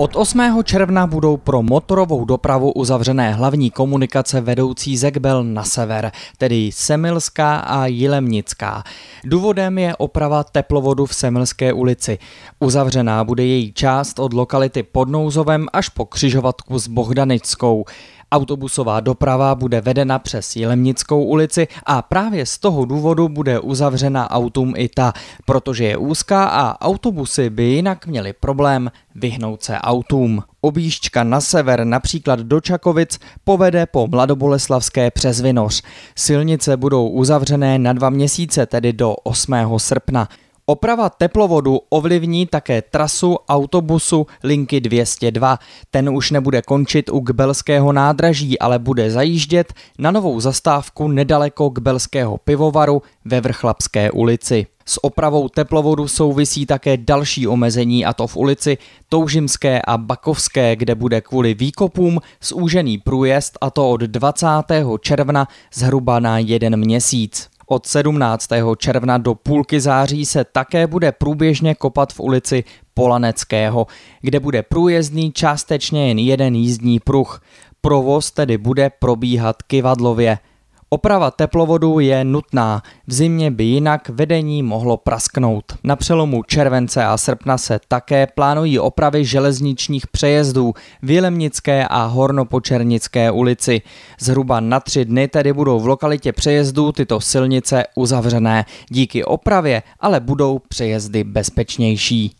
Od 8. června budou pro motorovou dopravu uzavřené hlavní komunikace vedoucí z Ekbel na sever, tedy Semilská a Jilemnická. Důvodem je oprava teplovodu v Semilské ulici. Uzavřená bude její část od lokality pod Nouzovem až po křižovatku s Bohdanickou. Autobusová doprava bude vedena přes Jilemnickou ulici a právě z toho důvodu bude uzavřena autům i ta, protože je úzká a autobusy by jinak měly problém vyhnout se autům. Objížďka na sever, například do Čakovic, povede po Mladoboleslavské přes Vinoř. Silnice budou uzavřené na dva měsíce, tedy do 8. srpna. Oprava teplovodu ovlivní také trasu autobusu linky 202. Ten už nebude končit u Kbelského nádraží, ale bude zajíždět na novou zastávku nedaleko Kbelského pivovaru ve Vrchlapské ulici. S opravou teplovodu souvisí také další omezení a to v ulici Toužimské a Bakovské, kde bude kvůli výkopům zúžený průjezd a to od 20. června zhruba na jeden měsíc. Od 17. června do půlky září se také bude průběžně kopat v ulici Polaneckého, kde bude průjezdný částečně jen jeden jízdní pruh. Provoz tedy bude probíhat kivadlově. Oprava teplovodu je nutná, v zimě by jinak vedení mohlo prasknout. Na přelomu července a srpna se také plánují opravy železničních přejezdů v Jilemnické a Hornopočernické ulici. Zhruba na tři dny tedy budou v lokalitě přejezdů tyto silnice uzavřené. Díky opravě ale budou přejezdy bezpečnější.